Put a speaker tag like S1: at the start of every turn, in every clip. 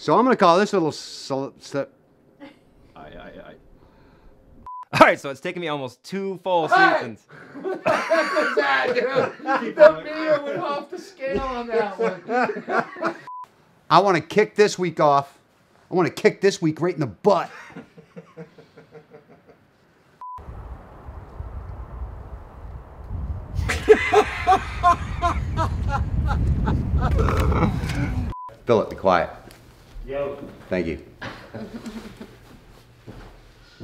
S1: So I'm gonna call this a little sol- so-
S2: I, I, I. All right, so it's taken me almost two full seasons.
S3: What's that, dude? The meter went off the scale on that one.
S1: I want to kick this week off. I want to kick this week right in the butt. Philip, be quiet. Thank you.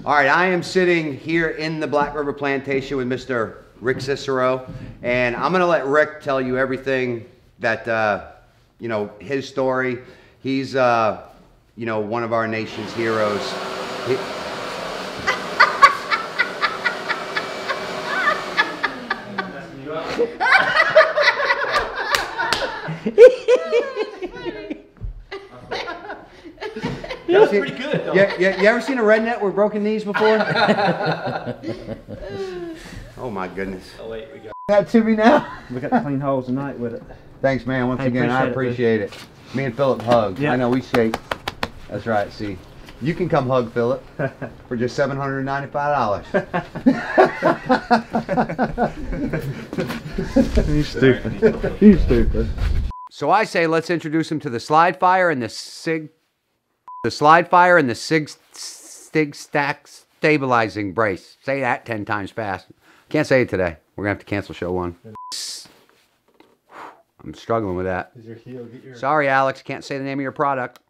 S1: All right, I am sitting here in the Black River Plantation with Mr. Rick Cicero, and I'm gonna let Rick tell you everything that, uh, you know, his story. He's, uh, you know, one of our nation's heroes. He- You ever seen-
S2: pretty good, though.
S1: Yeah, yeah, you ever seen a redneck with broken knees before? oh my goodness.
S2: Oh wait, we got.
S1: That to me now.
S4: We got to clean holes tonight with it.
S1: Thanks, man. Once
S4: I
S1: again, I
S4: appreciate
S1: appreciate it. Me and Philip hug.
S4: Yeah.
S1: I know we shake. That's right. See, you can come hug Philip for just seven hundred and ninety-five dollars.
S4: you stupid. you stupid.
S1: So I say let's introduce him to the slide fire and the sig, the slide fire and the sig SIG stack stabilizing brace. Say that ten times fast. Can't say it today. We're gonna have to cancel show one. I'm struggling with that.
S4: Is your heel get your
S1: Sorry, Alex. Can't say the name of your product.